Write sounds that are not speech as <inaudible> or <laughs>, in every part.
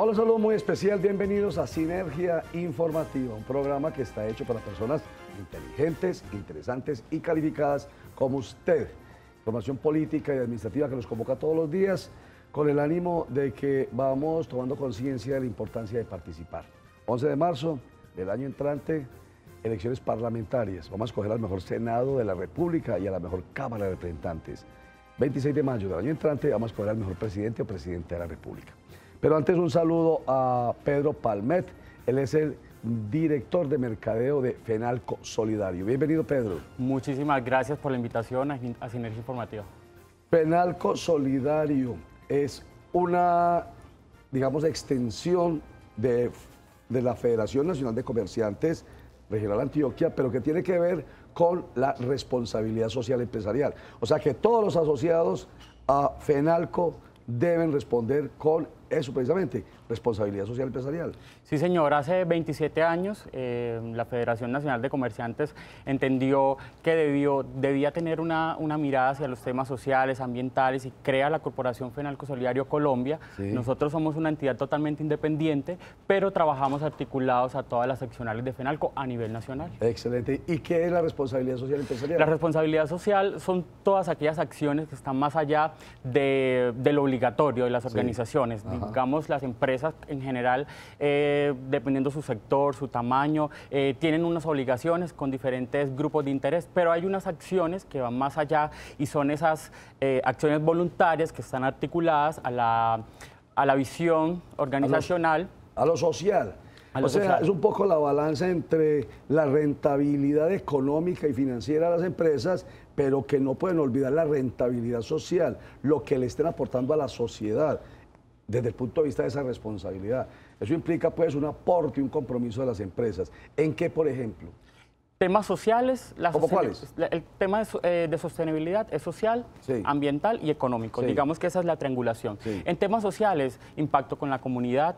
Hola, hola, saludo muy especial. Bienvenidos a Sinergia Informativa, un programa que está hecho para personas inteligentes, interesantes y calificadas como usted. Información política y administrativa que nos convoca todos los días con el ánimo de que vamos tomando conciencia de la importancia de participar. 11 de marzo del año entrante, elecciones parlamentarias. Vamos a escoger al mejor Senado de la República y a la mejor Cámara de Representantes. 26 de mayo del año entrante vamos a escoger al mejor presidente o presidente de la República. Pero antes un saludo a Pedro Palmet, él es el director de mercadeo de Fenalco Solidario. Bienvenido Pedro. Muchísimas gracias por la invitación a, Sinergia Informativa. Fenalco Solidario es una, digamos, extensión de, de la Federación Nacional de Comerciantes Regional Antioquia, pero que tiene que ver con la responsabilidad social empresarial. O sea que todos los asociados a FENALCO deben responder con eso precisamente, responsabilidad social empresarial. Sí, señor. Hace 27 años eh, la Federación Nacional de Comerciantes entendió que debió, debía tener una, mirada hacia los temas sociales, ambientales y crea la Corporación Fenalco Solidario Colombia. Nosotros somos una entidad totalmente independiente, pero trabajamos articulados a todas las seccionales de Fenalco a nivel nacional. Excelente. ¿Y qué es la responsabilidad social empresarial? La responsabilidad social son todas aquellas acciones que están más allá de, lo obligatorio de las organizaciones digamos, las empresas en general, eh, dependiendo su sector, su tamaño, eh, tienen unas obligaciones con diferentes grupos de interés, pero hay unas acciones que van más allá y son esas eh, acciones voluntarias que están articuladas a la, a la visión organizacional. A lo, social. o sea, es un poco la balanza entre la rentabilidad económica y financiera de las empresas, pero que no pueden olvidar la rentabilidad social, lo que le estén aportando a la sociedad desde el punto de vista de esa responsabilidad. Eso implica pues un aporte y un compromiso de las empresas. ¿En qué, por ejemplo? Temas sociales, la ¿Cómo cuáles? El tema de, eh, sostenibilidad es social, ambiental y económico. Digamos que esa es la triangulación. En temas sociales, impacto con la comunidad,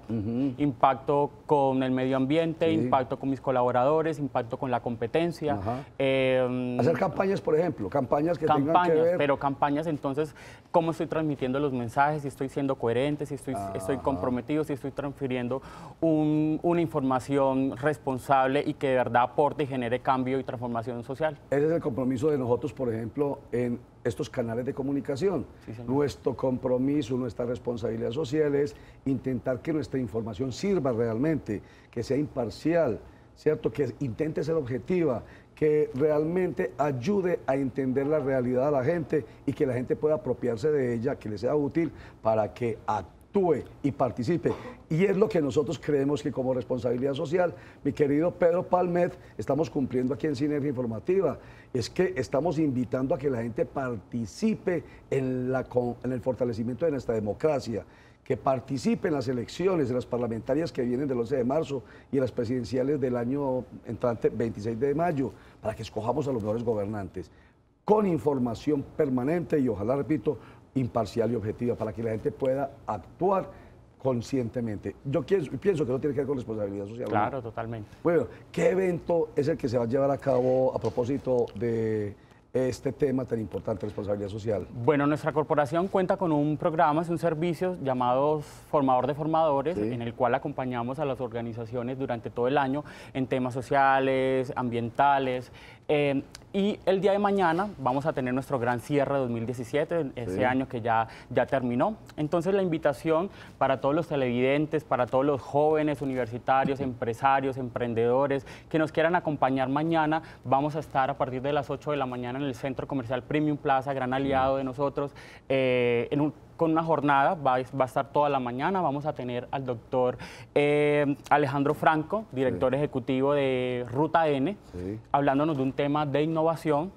impacto con el medio ambiente, impacto con mis colaboradores, impacto con la competencia. Em, Hacer campañas, por ejemplo, campañas que tengan que ver... pero campañas entonces, cómo estoy transmitiendo los mensajes, si estoy siendo coherente, si estoy, estoy comprometido, si estoy transfiriendo una información responsable y que de verdad aporte y genere cambio y transformación social. Ese es el compromiso de nosotros, por ejemplo, en estos canales de comunicación. Nuestro compromiso, nuestra responsabilidad social es intentar que nuestra información sirva realmente, que sea imparcial, ¿cierto? Que intente ser objetiva, que realmente ayude a entender la realidad a la gente y que la gente pueda apropiarse de ella, que le sea útil para que actúe actúe y participe. Y es lo que nosotros creemos que como responsabilidad social, mi querido Pedro Palmet, estamos cumpliendo aquí en Sinergia Informativa. Es que estamos invitando a que la gente participe en, la, en el fortalecimiento de nuestra democracia que participe en las elecciones, de las parlamentarias que vienen del 11 de marzo y en las presidenciales del año entrante 26 de mayo, para que escojamos a los mejores gobernantes, con información permanente y ojalá, repito, imparcial y objetiva para que la gente pueda actuar conscientemente. Yo pienso que no tiene que ver con responsabilidad social. Claro, totalmente. Bueno, ¿qué evento es el que se va a llevar a cabo a propósito de este tema tan importante, responsabilidad social? Bueno, nuestra corporación cuenta con un programa, es un servicio llamado Formador de Formadores, en el cual acompañamos a las organizaciones durante todo el año en temas sociales, ambientales. Eh, y el día de mañana vamos a tener nuestro gran cierre de 2017, ese año que ya, ya terminó. Entonces la invitación para todos los televidentes, para todos los jóvenes universitarios, empresarios, emprendedores que nos quieran acompañar mañana, vamos a estar a partir de las 8 de la mañana en el Centro Comercial Premium Plaza, gran aliado de nosotros, eh, con una jornada, va, a estar toda la mañana, vamos a tener al doctor eh, Alejandro Franco, director ejecutivo de Ruta N, hablándonos de un tema de innovación,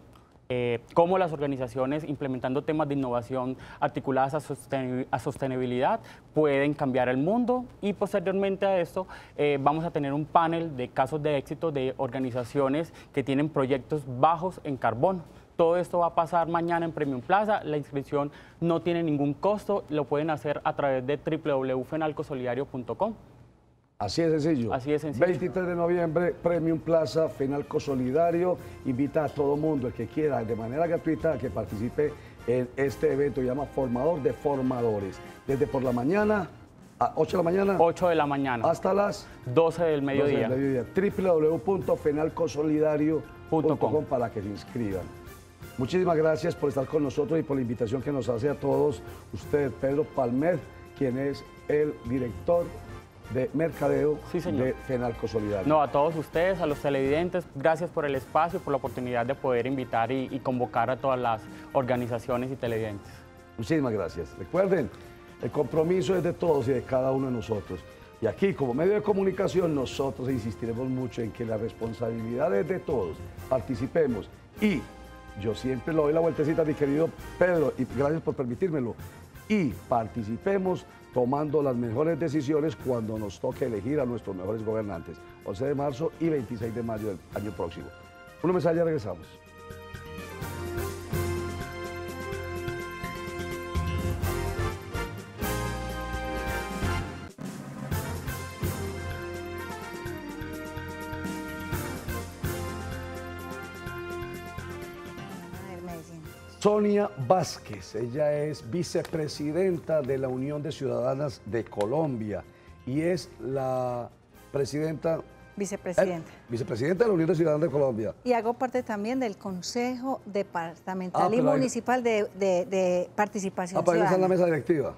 eh, cómo las organizaciones implementando temas de innovación articuladas a, sostenibilidad pueden cambiar el mundo. Y posteriormente a esto vamos a tener un panel de casos de éxito de organizaciones que tienen proyectos bajos en carbono. Todo esto va a pasar mañana en Premium Plaza. La inscripción no tiene ningún costo. Lo pueden hacer a través de www.fenalcosolidario.com. Así es sencillo. Así es sencillo. 23 de noviembre, Premium Plaza, Fenalco Solidario. Invita a todo mundo, el que quiera, de manera gratuita, a que participe en este evento. Llama Formador de Formadores. Desde por la mañana ¿A 8 de la mañana? 8 de la mañana. ¿Hasta las? 12 del mediodía. 12 del mediodía. www.penalcosolidario.com para que se inscriban. Muchísimas gracias por estar con nosotros y por la invitación que nos hace a todos usted, Pedro Palmer, quien es el director de mercadeo de Fenalco Solidario. No, a todos ustedes, a los televidentes, gracias por el espacio, por la oportunidad de poder invitar y, y convocar a todas las organizaciones y televidentes. Muchísimas gracias. Recuerden, el compromiso es de todos y de cada uno de nosotros. Y aquí, como medio de comunicación, nosotros insistiremos mucho en que la responsabilidad es de todos. Participemos. Y yo siempre le doy la vueltecita mi querido Pedro, y gracias por permitírmelo. Y participemos tomando las mejores decisiones cuando nos toque elegir a nuestros mejores gobernantes, 11 de marzo y 26 de mayo del año próximo. Una mensaje, regresamos. Sonia Vázquez, ella es vicepresidenta de la Unión de Ciudadanas de Colombia y es la presidenta... Vicepresidenta. Eh, vicepresidenta de la Unión de Ciudadanas de Colombia. Y hago parte también del Consejo Departamental ah, y Municipal de, Participación ah, Ciudadana. en la mesa directiva?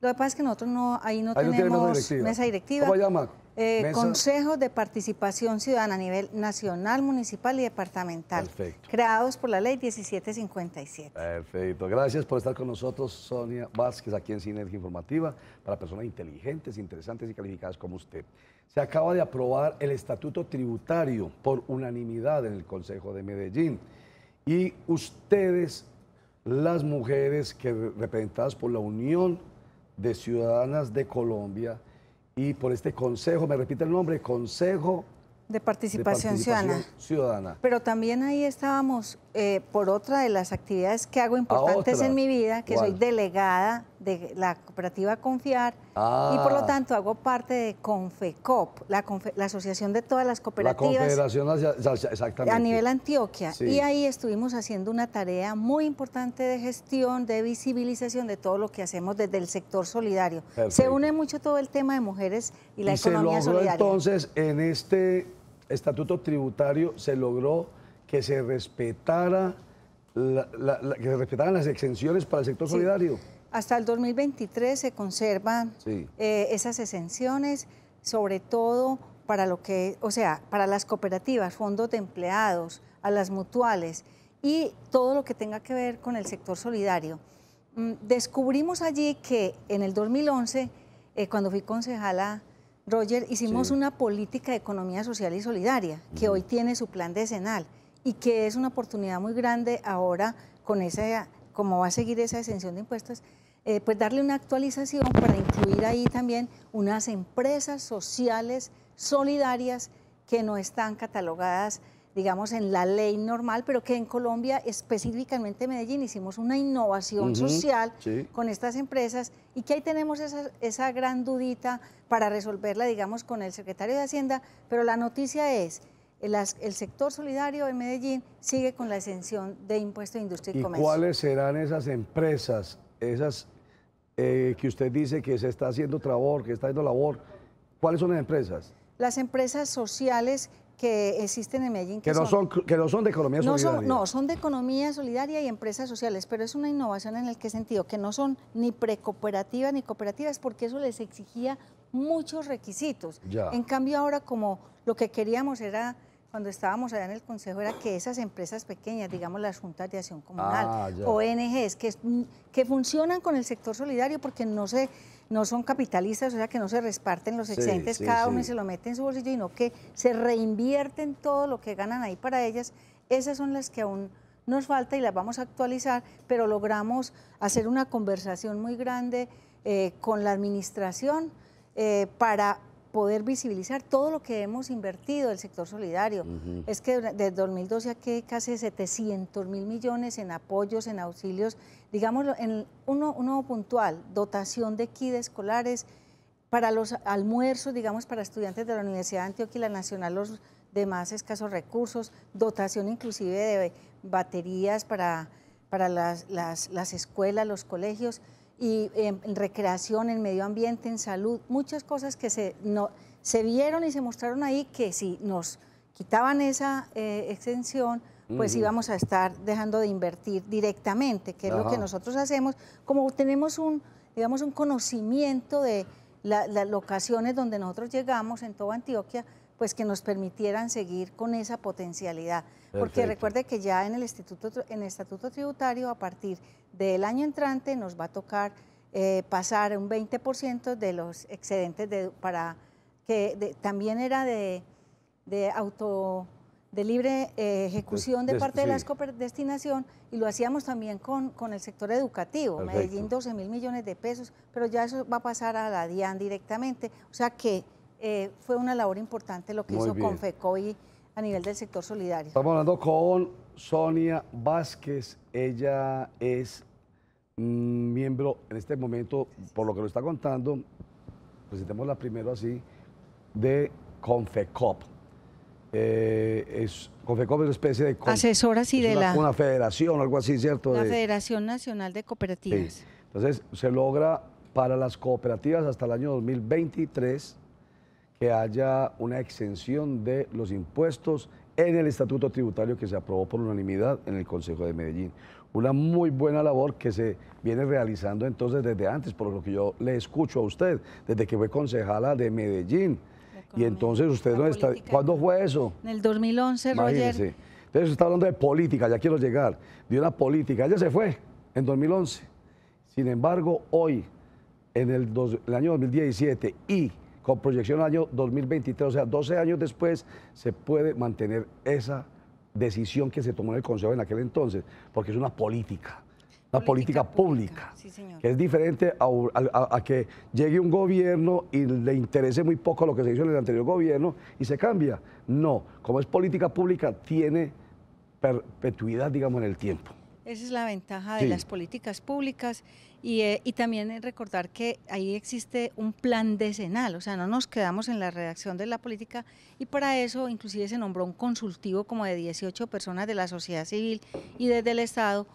Lo que pasa es que nosotros no, ahí no tenemos mesa directiva. ¿Cómo llama? Eh, consejos de Participación Ciudadana a nivel nacional, municipal y departamental. Perfecto. Creados por la ley 1757. Perfecto. Gracias por estar con nosotros, Sonia Vázquez, aquí en Sinergia Informativa, para personas inteligentes, interesantes y calificadas como usted. Se acaba de aprobar el estatuto tributario por unanimidad en el Consejo de Medellín. Y ustedes, las mujeres que representadas por la Unión de Ciudadanas de Colombia, y por este consejo, me repite el nombre, Consejo de Participación, ciudadana. Pero también ahí estábamos eh, por otra de las actividades que hago importantes en mi vida, que soy delegada de la cooperativa Confiar y por lo ah. tanto hago parte de Confecop, la, asociación de todas las cooperativas. La confederación, exactamente. A nivel Antioquia. Y ahí estuvimos haciendo una tarea muy importante de gestión, de visibilización de todo lo que hacemos desde el sector solidario. Se une mucho todo el tema de mujeres y la economía se logró Entonces, en este estatuto tributario se logró que se respetara que se respetaran las exenciones para el sector solidario. Hasta el 2023 se conservan eh, esas exenciones, sobre todo para lo que, o sea, para las cooperativas, fondos de empleados, a las mutuales y todo lo que tenga que ver con el sector solidario. Mm, descubrimos allí que en el 2011, eh, cuando fui concejala Roger, hicimos una política de economía social y solidaria, que hoy tiene su plan decenal y que es una oportunidad muy grande ahora con esa, como va a seguir esa exención de impuestos, eh, pues darle una actualización para incluir ahí también unas empresas sociales solidarias que no están catalogadas digamos, en la ley normal, pero que en Colombia, específicamente en Medellín, hicimos una innovación social con estas empresas. Y que ahí tenemos esa, esa gran dudita para resolverla, digamos, con el secretario de Hacienda, pero la noticia es... El, el, sector solidario en Medellín sigue con la exención de impuesto de industria y, ¿Y comercio. ¿Cuáles serán esas empresas, esas eh, que usted dice que se está haciendo labor, que está haciendo labor? ¿Cuáles son las empresas? Las empresas sociales que existen en Medellín. Que, no, son, que no son de economía solidaria. no, son de economía solidaria y empresas sociales, pero es una innovación en el que sentido, que no son ni precooperativas ni cooperativas, porque eso les exigía muchos requisitos. En cambio ahora como lo que queríamos era cuando estábamos allá en el Consejo era que esas empresas pequeñas, digamos las juntas de acción comunal, ah, ONGs, que, que funcionan con el sector solidario porque no se no son capitalistas, o sea que no se reparten los excedentes cada uno y se lo mete en su bolsillo, sino que se reinvierten todo lo que ganan ahí para ellas. Esas son las que aún nos falta y las vamos a actualizar, pero logramos hacer una conversación muy grande eh, con la administración eh, para poder visibilizar todo lo que hemos invertido el sector solidario. Es que desde 2012 aquí casi 700 mil millones en apoyos, en auxilios, digamos, en uno, uno puntual, dotación de kits escolares para los almuerzos, digamos, para estudiantes de la Universidad de Antioquia y la Nacional, los demás escasos recursos, dotación inclusive de baterías para para las, las, escuelas, los colegios, y en, recreación, en medio ambiente, en salud, muchas cosas que se, no, se vieron y se mostraron ahí que si nos quitaban esa eh, exención, pues íbamos a estar dejando de invertir directamente, que es lo que nosotros hacemos, como tenemos un, digamos, un conocimiento de las locaciones donde nosotros llegamos en toda Antioquia, pues que nos permitieran seguir con esa potencialidad. Porque recuerde que ya en el, Instituto, en el Estatuto Tributario, a partir del año entrante, nos va a tocar eh, pasar un 20% de los excedentes de, para que también era de, auto de libre eh, ejecución de, parte de la destinación y lo hacíamos también con, con el sector educativo, Medellín 12 mil millones de pesos, pero ya eso va a pasar a la DIAN directamente, o sea que eh, fue una labor importante lo que hizo con FECOI a nivel del sector solidario. Estamos hablando con Sonia Vázquez, ella es miembro en este momento, por lo que lo está contando, presentémosla primero así, de Confecop. Eh, es, Confecop es una especie de... Asesora, sí, de la... Una federación, algo así, ¿cierto? La Federación Nacional de Cooperativas. Entonces, se logra para las cooperativas hasta el año 2023 que haya una exención de los impuestos en el estatuto tributario que se aprobó por unanimidad en el Consejo de Medellín. Una muy buena labor que se viene realizando entonces desde antes, por lo que yo le escucho a usted, desde que fue concejala de Medellín. Y entonces usted no está... ¿Cuándo fue eso? En el 2011, Roger. Entonces usted está hablando de política, ya quiero llegar, de una política. Ella se fue en 2011. Sin embargo, hoy, en el, el año 2017 y con proyección al año 2023, o sea, 12 años después, se puede mantener esa decisión que se tomó en el Consejo en aquel entonces, porque es una política, una política, pública, que es diferente a, que llegue un gobierno y le interese muy poco lo que se hizo en el anterior gobierno y se cambia. No, como es política pública, tiene perpetuidad, digamos, en el tiempo. Esa es la ventaja de las políticas públicas y, eh, y, también recordar que ahí existe un plan decenal, o sea, no nos quedamos en la redacción de la política y para eso inclusive se nombró un consultivo como de 18 personas de la sociedad civil y desde el Estado.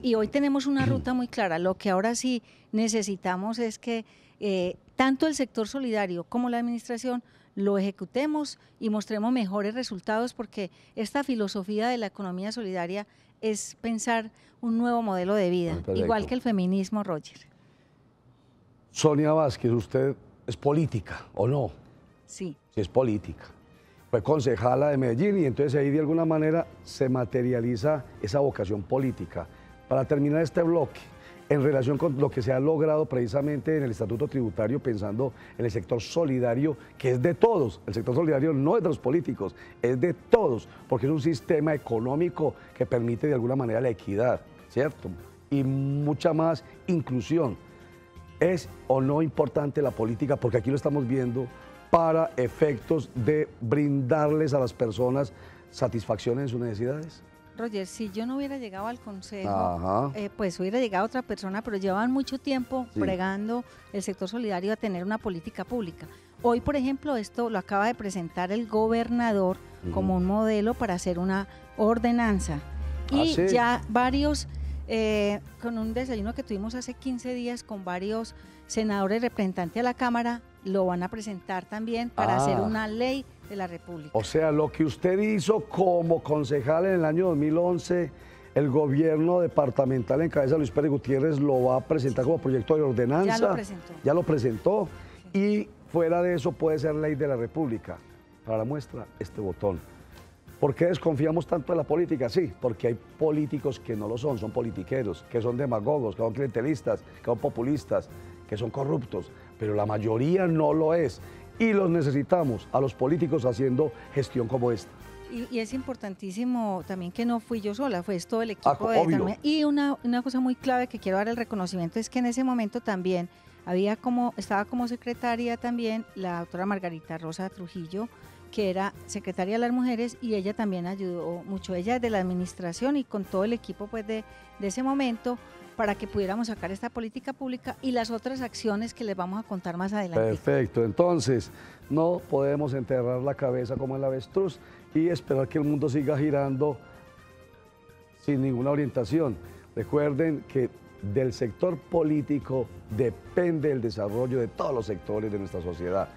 Y hoy tenemos una ruta muy clara. Lo que ahora sí necesitamos es que eh, tanto el sector solidario como la administración lo ejecutemos y mostremos mejores resultados porque esta filosofía de la economía solidaria es pensar un nuevo modelo de vida, igual que el feminismo, Roger. Sonia Vázquez, usted es política, ¿o no? Sí. Sí, es política. Fue concejala de Medellín y entonces ahí de alguna manera se materializa esa vocación política. Para terminar este bloque, en relación con lo que se ha logrado precisamente en el Estatuto Tributario, pensando en el sector solidario, que es de todos. El sector solidario no es de los políticos, es de todos, porque es un sistema económico que permite de alguna manera la equidad, ¿cierto? Y mucha más inclusión. ¿Es o no importante la política? Porque aquí lo estamos viendo para efectos de brindarles a las personas satisfacción en sus necesidades. Roger, si yo no hubiera llegado al consejo, eh, pues hubiera llegado otra persona, pero llevaban mucho tiempo bregando el sector solidario a tener una política pública. Hoy, por ejemplo, esto lo acaba de presentar el gobernador como un modelo para hacer una ordenanza. Ah, y ya varios, eh, con un desayuno que tuvimos hace 15 días con varios senadores representantes a la Cámara, lo van a presentar también para hacer ah. una ley de la República. O sea, lo que usted hizo como concejal en el año 2011, el gobierno departamental en cabeza de Luis Pérez Gutiérrez lo va a presentar como proyecto de ordenanza. Ya lo presentó. Ya lo presentó. Y fuera de eso puede ser ley de la República. Para la muestra, este botón. ¿Por qué desconfiamos tanto de la política? Sí, porque hay políticos que no lo son, son politiqueros, que son demagogos, que son clientelistas, que son populistas, que son corruptos, pero la mayoría no lo es y los necesitamos a los políticos haciendo gestión como esta. Y, es importantísimo también que no fui yo sola, fue todo el equipo ah, de Y una, una cosa muy clave que quiero dar el reconocimiento es que en ese momento también había como, estaba como secretaria también la doctora Margarita Rosa Trujillo, que era secretaria de las mujeres y ella también ayudó mucho, ella de la administración y con todo el equipo pues de, de ese momento para que pudiéramos sacar esta política pública y las otras acciones que les vamos a contar más adelante. Perfecto, entonces no podemos enterrar la cabeza como el avestruz y esperar que el mundo siga girando sin ninguna orientación. Recuerden que del sector político depende el desarrollo de todos los sectores de nuestra sociedad.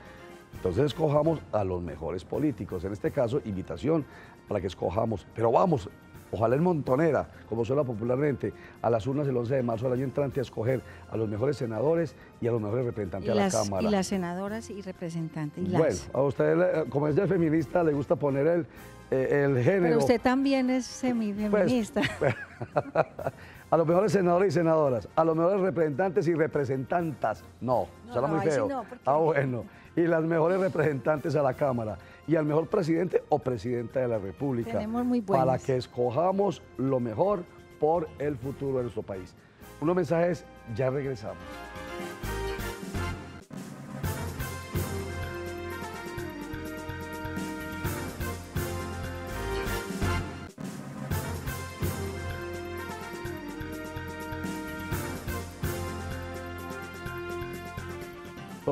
Entonces escojamos a los mejores políticos. En este caso, invitación para que escojamos. Pero vamos, ojalá en montonera, como suena popularmente, a las urnas el 11 de marzo del año entrante a escoger a los mejores senadores y a los mejores representantes de la Cámara. Y las senadoras y representantes. bueno, a usted, como es ya feminista, le gusta poner el, eh, el género. Pero usted también es semifeminista. Pues, <laughs> a los mejores senadores y senadoras, a los mejores representantes y representantas. No, no muy feo. Ah, bueno. Y las mejores representantes a la Cámara. Y al mejor presidente o presidenta de la República. Tenemos muy Para que escojamos lo mejor por el futuro de nuestro país. Unos mensajes, ya regresamos.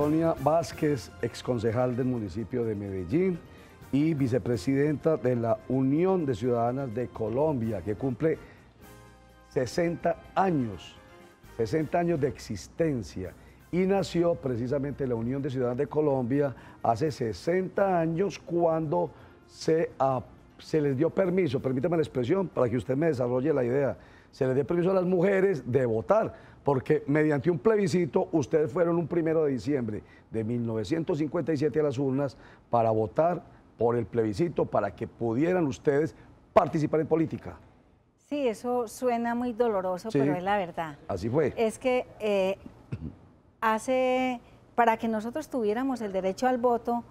Sonia Vázquez, exconcejal del municipio de Medellín y vicepresidenta de la Unión de Ciudadanas de Colombia, que cumple 60 años, 60 años de existencia. Y nació precisamente la Unión de Ciudadanas de Colombia hace 60 años cuando se, se les dio permiso, permítame la expresión para que usted me desarrolle la idea, se les dio permiso a las mujeres de votar porque mediante un plebiscito ustedes fueron un primero de diciembre de 1957 a las urnas para votar por el plebiscito para que pudieran ustedes participar en política. Sí, eso suena muy doloroso, pero es la verdad. Así fue. Es que eh, <clears throat> hace, para que nosotros tuviéramos el derecho al voto,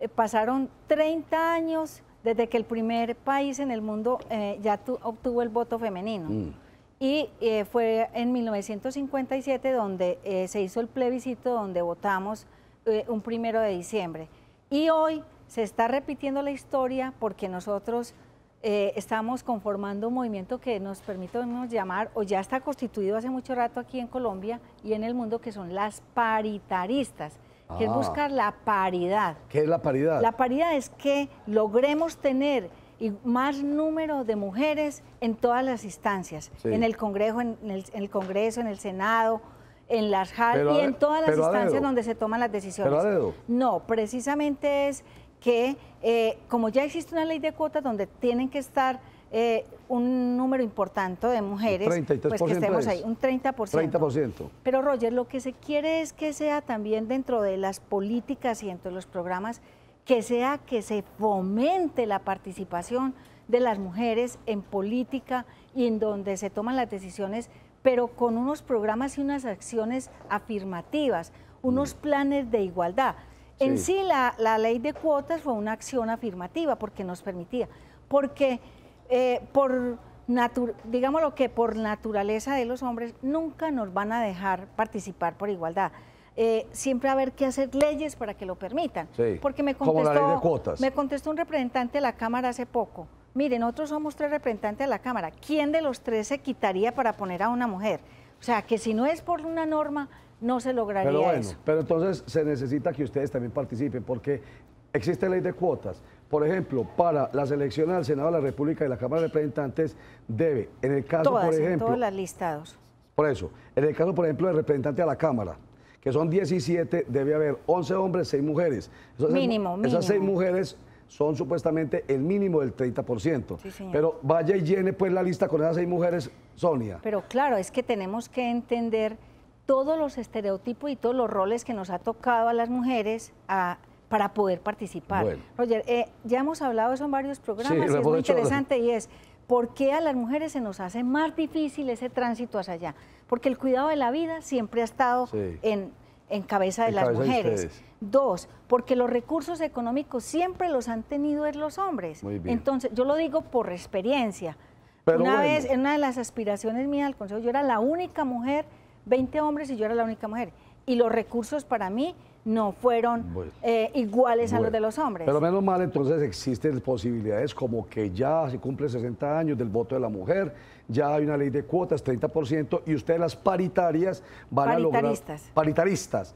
eh, pasaron 30 años desde que el primer país en el mundo eh, ya obtuvo el voto femenino. Mm y eh, fue en 1957 donde eh, se hizo el plebiscito donde votamos eh, un primero de diciembre. Y hoy se está repitiendo la historia porque nosotros estamos conformando un movimiento que nos permite llamar, o ya está constituido hace mucho rato aquí en Colombia y en el mundo, que son las paritaristas, que es ah. buscar la paridad. ¿Qué es la paridad? La paridad es que logremos tener y más número de mujeres en todas las instancias, en el Congreso, en el, Congreso, en el Senado, en las JAL y en todas las instancias donde se toman las decisiones. No, precisamente es que eh, como ya existe una ley de cuotas donde tienen que estar eh, un número importante de mujeres, pues que estemos ahí, un 30%. 30%. Pero Roger, lo que se quiere es que sea también dentro de las políticas y dentro de los programas que sea que se fomente la participación de las mujeres en política y en donde se toman las decisiones, pero con unos programas y unas acciones afirmativas, unos mm. planes de igualdad. En sí la, ley de cuotas fue una acción afirmativa porque nos permitía, porque eh, por digamos lo que por naturaleza de los hombres nunca nos van a dejar participar por igualdad. Eh, siempre va a haber que hacer leyes para que lo permitan. Porque me contestó, me contestó un representante de la Cámara hace poco. Miren, nosotros somos tres representantes de la Cámara. ¿Quién de los tres se quitaría para poner a una mujer? O sea, que si no es por una norma, no se lograría pero bueno, eso. Pero entonces se necesita que ustedes también participen, porque existe ley de cuotas. Por ejemplo, para las elecciones al Senado de la República y la Cámara de Representantes debe, en el caso, por ejemplo... todos los listados. Por eso, en el caso, por ejemplo, del representante a la Cámara, que son 17, debe haber 11 hombres, 6 mujeres. mínimo, Esas 6 mujeres son supuestamente el mínimo del 30%. Pero vaya y llene pues la lista con esas 6 mujeres, Sonia. Pero claro, es que tenemos que entender todos los estereotipos y todos los roles que nos ha tocado a las mujeres para poder participar. Roger, eh, ya hemos hablado de eso en varios programas y es muy interesante y es ¿por qué a las mujeres se nos hace más difícil ese tránsito hacia allá? Porque el cuidado de la vida siempre ha estado en, cabeza de las mujeres. Dos, porque los recursos económicos siempre los han tenido los hombres. Entonces, yo lo digo por experiencia. una vez, en una de las aspiraciones mías al Consejo, yo era la única mujer, 20 hombres y yo era la única mujer. Y los recursos para mí no fueron eh, iguales a los de los hombres. Pero menos mal, entonces existen posibilidades como que ya se cumple 60 años del voto de la mujer, ya hay una ley de cuotas, 30%, y ustedes las paritarias van a lograr... Paritaristas. paritaristas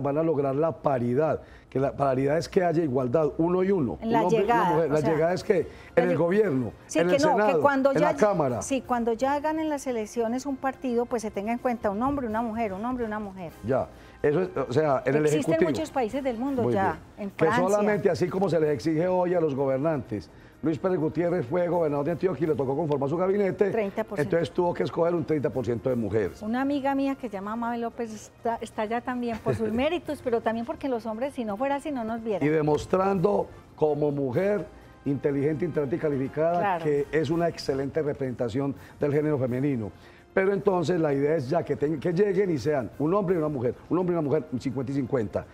van a lograr la paridad, que la paridad es que haya igualdad, uno y uno. En la llegada. la llegada es que en el gobierno, en el Senado, cuando en ya, la Cámara. Sí, cuando ya hagan en las elecciones un partido, pues se tenga en cuenta un hombre, una mujer, un hombre, una mujer. Ya. Eso es, o sea, en el Existen muchos países del mundo ya, en Francia. Que solamente así como se les exige hoy a los gobernantes, Luis Pérez Gutiérrez fue gobernador de Antioquia y le tocó conformar su gabinete. 30%. Entonces tuvo que escoger un 30% de mujeres. Una amiga mía que se llama Mabel López está, allá también por sus <laughs> méritos, pero también porque los hombres, si no fuera así, no nos vieran. Y demostrando como mujer inteligente, inteligente y calificada que es una excelente representación del género femenino. Pero entonces la idea es ya que, que lleguen y sean un hombre y una mujer, un hombre y una mujer 50 y 50.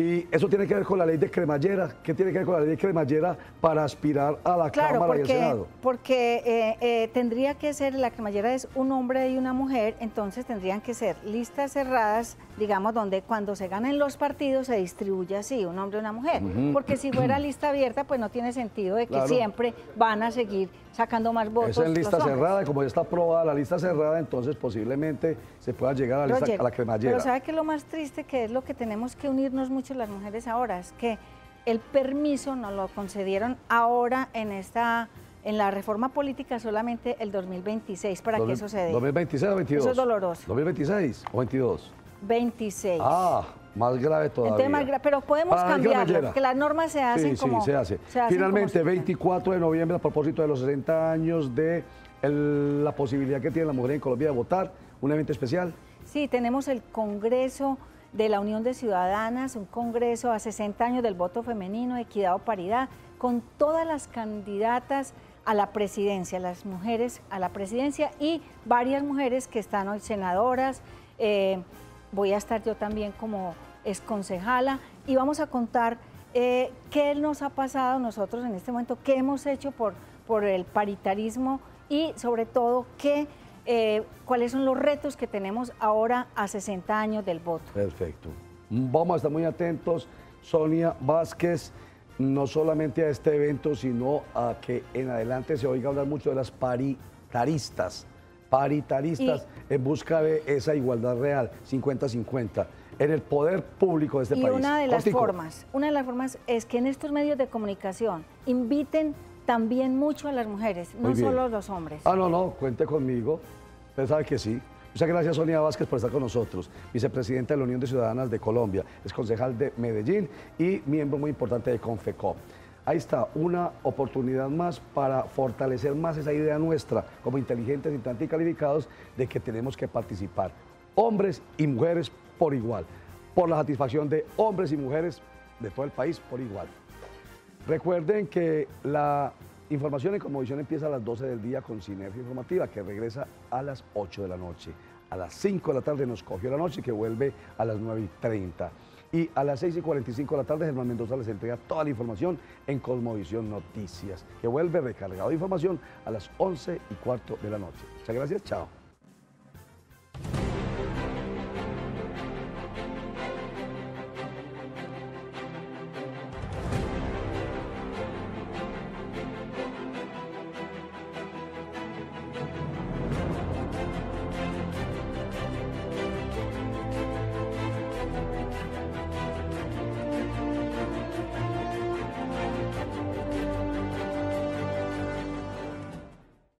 Y eso tiene que ver con la ley de cremallera. ¿Qué tiene que ver con la ley de cremallera para aspirar a la Cámara y al Senado? Porque eh, eh, tendría que ser, la cremallera es un hombre y una mujer, entonces tendrían que ser listas cerradas, digamos, donde cuando se ganen los partidos se distribuye así, un hombre y una mujer. Porque si fuera <clears throat> lista abierta, pues no tiene sentido de que siempre van a seguir sacando más votos. Es en lista cerrada, como ya está aprobada la lista cerrada, entonces posiblemente se pueda llegar a la, lista, a la cremallera. Pero ¿sabe qué es lo más triste? Que es lo que tenemos que unirnos mucho las mujeres ahora, es que el permiso nos lo concedieron ahora en esta en la reforma política solamente el 2026 para que eso se dé. ¿2026 o 22? Eso es doloroso. ¿2026 o 22? 26. Ah, más grave todavía. pero podemos cambiarlo, porque las normas se hacen sí, como... Sí, se hace. Finalmente, 24 de noviembre, a propósito de los 60 años de la posibilidad que tiene la mujer en Colombia de votar, un evento especial. Sí, tenemos el Congreso de la Unión de Ciudadanas, un congreso a 60 años del voto femenino, equidad o paridad, con todas las candidatas a la presidencia, las mujeres a la presidencia y varias mujeres que están hoy senadoras. Eh, voy a estar yo también como concejala y vamos a contar eh, qué nos ha pasado nosotros en este momento, qué hemos hecho por, por el paritarismo y sobre todo qué eh, cuáles son los retos que tenemos ahora a 60 años del voto. Perfecto. Vamos a estar muy atentos, Sonia Vázquez, no solamente a este evento, sino a que en adelante se oiga hablar mucho de las paritaristas, paritaristas en busca de esa igualdad real, 50-50 en el poder público de este país. Y una de las formas, una de las formas es que en estos medios de comunicación inviten también mucho a las mujeres, no solo a los hombres. Ah, no, no, cuente conmigo. Usted sabe que sí. Muchas gracias, Sonia Vázquez, por estar con nosotros, vicepresidenta de la Unión de Ciudadanas de Colombia, es concejal de Medellín y miembro muy importante de Confecop. Ahí está, una oportunidad más para fortalecer más esa idea nuestra como inteligentes, y calificados de que tenemos que participar, hombres y mujeres por igual, por la satisfacción de hombres y mujeres de todo el país por igual. Recuerden que la información en Conmovisión empieza a las 12 del día con Sinergia Informativa, que regresa a las 8 de la noche. A las 5 de la tarde nos cogió la noche, que vuelve a las 9 y 30. Y a las 6 y 45 de la tarde, Germán Mendoza les entrega toda la información en Cosmovisión Noticias, que vuelve recargado de información a las 11 y cuarto de la noche. Muchas gracias, chao.